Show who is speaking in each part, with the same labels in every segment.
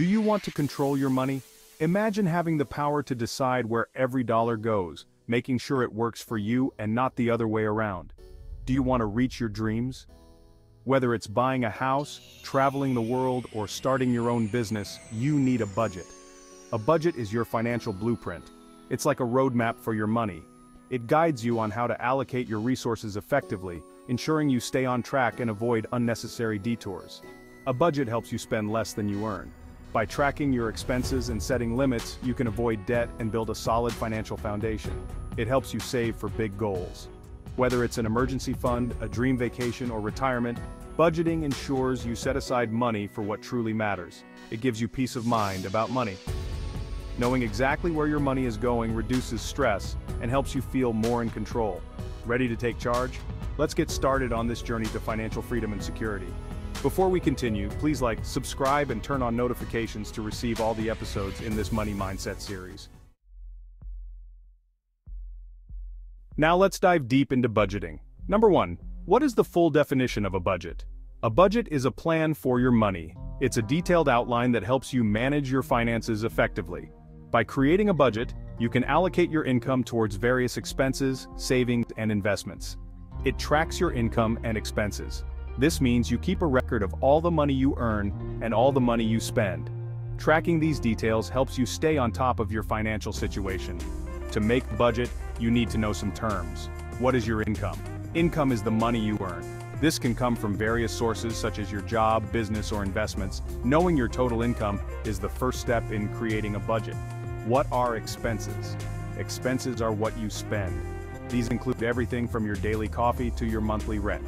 Speaker 1: Do you want to control your money? Imagine having the power to decide where every dollar goes, making sure it works for you and not the other way around. Do you want to reach your dreams? Whether it's buying a house, traveling the world, or starting your own business, you need a budget. A budget is your financial blueprint. It's like a roadmap for your money. It guides you on how to allocate your resources effectively, ensuring you stay on track and avoid unnecessary detours. A budget helps you spend less than you earn. By tracking your expenses and setting limits, you can avoid debt and build a solid financial foundation. It helps you save for big goals. Whether it's an emergency fund, a dream vacation, or retirement, budgeting ensures you set aside money for what truly matters. It gives you peace of mind about money. Knowing exactly where your money is going reduces stress and helps you feel more in control. Ready to take charge? Let's get started on this journey to financial freedom and security. Before we continue, please like, subscribe and turn on notifications to receive all the episodes in this Money Mindset series. Now let's dive deep into budgeting. Number 1. What is the full definition of a budget? A budget is a plan for your money. It's a detailed outline that helps you manage your finances effectively. By creating a budget, you can allocate your income towards various expenses, savings, and investments. It tracks your income and expenses. This means you keep a record of all the money you earn and all the money you spend. Tracking these details helps you stay on top of your financial situation. To make budget, you need to know some terms. What is your income? Income is the money you earn. This can come from various sources such as your job, business, or investments. Knowing your total income is the first step in creating a budget. What are expenses? Expenses are what you spend. These include everything from your daily coffee to your monthly rent.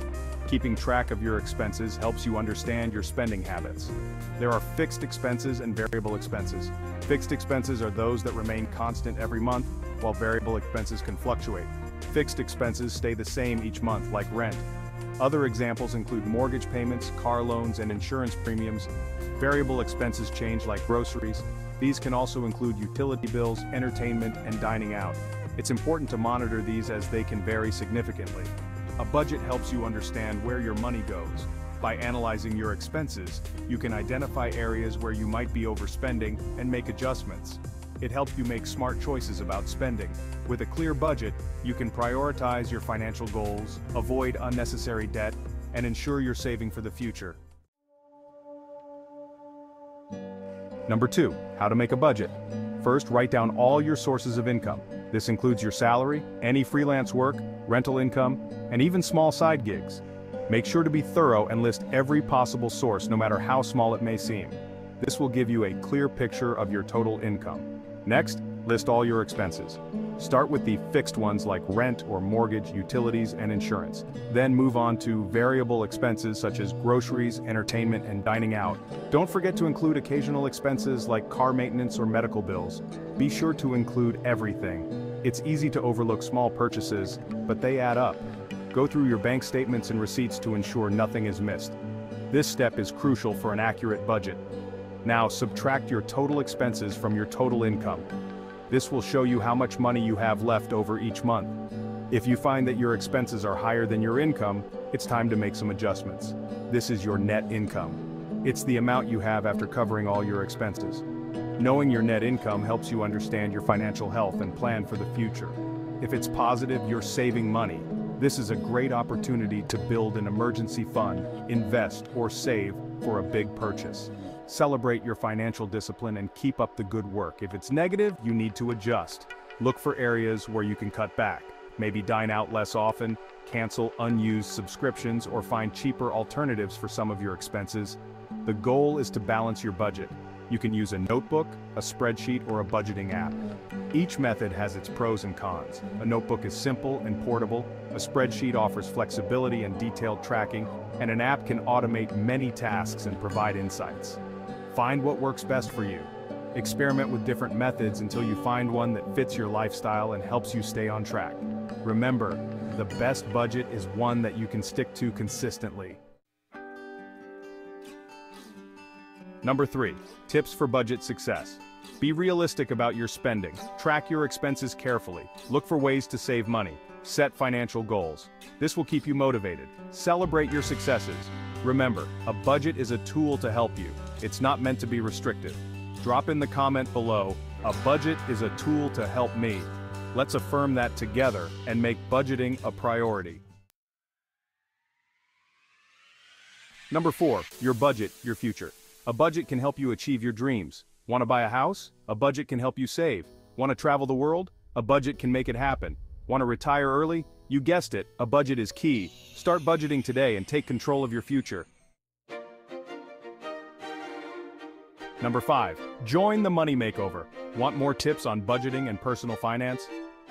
Speaker 1: Keeping track of your expenses helps you understand your spending habits. There are fixed expenses and variable expenses. Fixed expenses are those that remain constant every month, while variable expenses can fluctuate. Fixed expenses stay the same each month, like rent. Other examples include mortgage payments, car loans, and insurance premiums. Variable expenses change like groceries. These can also include utility bills, entertainment, and dining out. It's important to monitor these as they can vary significantly. A budget helps you understand where your money goes. By analyzing your expenses, you can identify areas where you might be overspending and make adjustments. It helps you make smart choices about spending. With a clear budget, you can prioritize your financial goals, avoid unnecessary debt, and ensure you're saving for the future. Number 2. How to make a budget. First, write down all your sources of income. This includes your salary, any freelance work, rental income, and even small side gigs. Make sure to be thorough and list every possible source no matter how small it may seem. This will give you a clear picture of your total income. Next, list all your expenses. Start with the fixed ones like rent or mortgage, utilities, and insurance. Then move on to variable expenses such as groceries, entertainment, and dining out. Don't forget to include occasional expenses like car maintenance or medical bills. Be sure to include everything. It's easy to overlook small purchases, but they add up. Go through your bank statements and receipts to ensure nothing is missed. This step is crucial for an accurate budget. Now subtract your total expenses from your total income. This will show you how much money you have left over each month. If you find that your expenses are higher than your income, it's time to make some adjustments. This is your net income. It's the amount you have after covering all your expenses. Knowing your net income helps you understand your financial health and plan for the future. If it's positive, you're saving money. This is a great opportunity to build an emergency fund, invest, or save for a big purchase. Celebrate your financial discipline and keep up the good work. If it's negative, you need to adjust. Look for areas where you can cut back. Maybe dine out less often, cancel unused subscriptions, or find cheaper alternatives for some of your expenses. The goal is to balance your budget. You can use a notebook, a spreadsheet, or a budgeting app. Each method has its pros and cons. A notebook is simple and portable, a spreadsheet offers flexibility and detailed tracking, and an app can automate many tasks and provide insights. Find what works best for you. Experiment with different methods until you find one that fits your lifestyle and helps you stay on track. Remember, the best budget is one that you can stick to consistently. Number 3. Tips for budget success. Be realistic about your spending. Track your expenses carefully. Look for ways to save money. Set financial goals. This will keep you motivated. Celebrate your successes. Remember, a budget is a tool to help you. It's not meant to be restrictive. Drop in the comment below, a budget is a tool to help me. Let's affirm that together and make budgeting a priority. Number 4. Your budget, your future. A budget can help you achieve your dreams. Want to buy a house? A budget can help you save. Want to travel the world? A budget can make it happen. Want to retire early? You guessed it, a budget is key. Start budgeting today and take control of your future. Number 5. Join the Money Makeover. Want more tips on budgeting and personal finance?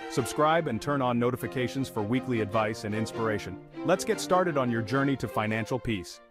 Speaker 1: Subscribe and turn on notifications for weekly advice and inspiration. Let's get started on your journey to financial peace.